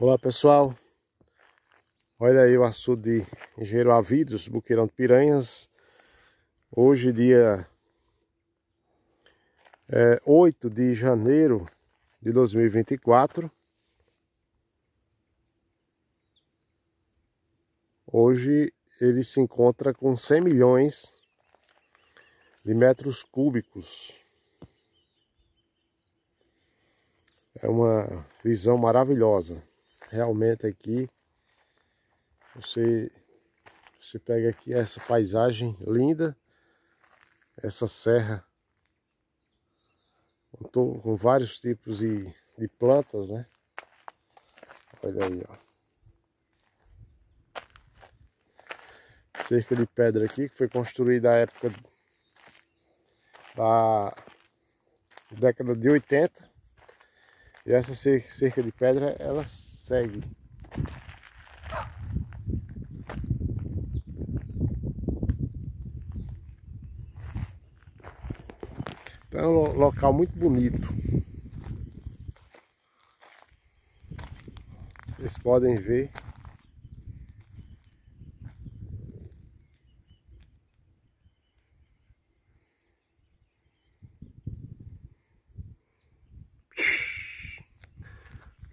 Olá pessoal, olha aí o açude de Engenheiro Avidos, Buqueirão de Piranhas. Hoje dia é, 8 de janeiro de 2024 Hoje ele se encontra com 100 milhões de metros cúbicos. É uma visão maravilhosa realmente aqui. Você você pega aqui essa paisagem linda essa serra com vários tipos de, de plantas né? Olha aí ó. Cerca de pedra aqui que foi construída na época da década de 80 e essa cerca de pedra ela segue. Então é um local muito bonito. Vocês podem ver.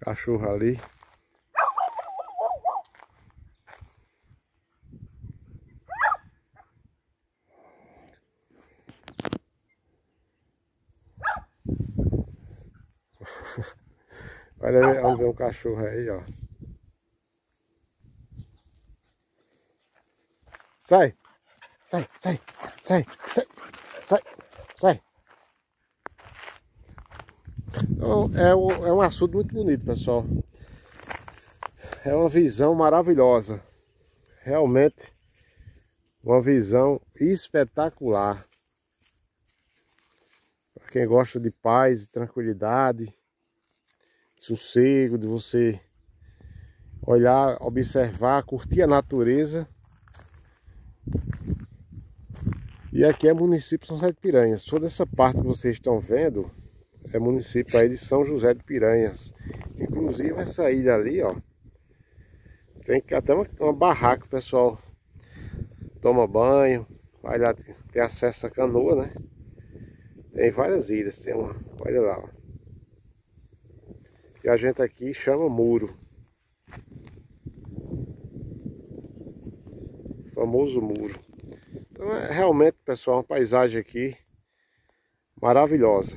Cachorro ali. Olha vamos ver um cachorro aí, ó. Sai! Sai, sai, sai, sai, sai, sai. Então, é, um, é um assunto muito bonito, pessoal. É uma visão maravilhosa. Realmente, uma visão espetacular. Para quem gosta de paz e tranquilidade, sossego, de você olhar, observar, curtir a natureza. E aqui é município São José de Piranhas. Toda essa parte que vocês estão vendo é município aí de São José de Piranhas. Inclusive essa ilha ali, ó. Tem até uma, uma barraca, o pessoal toma banho, vai lá, tem acesso à canoa, né? Tem várias ilhas, tem uma, olha lá, ó. E a gente aqui chama muro. O famoso muro. Então é realmente, pessoal, uma paisagem aqui maravilhosa.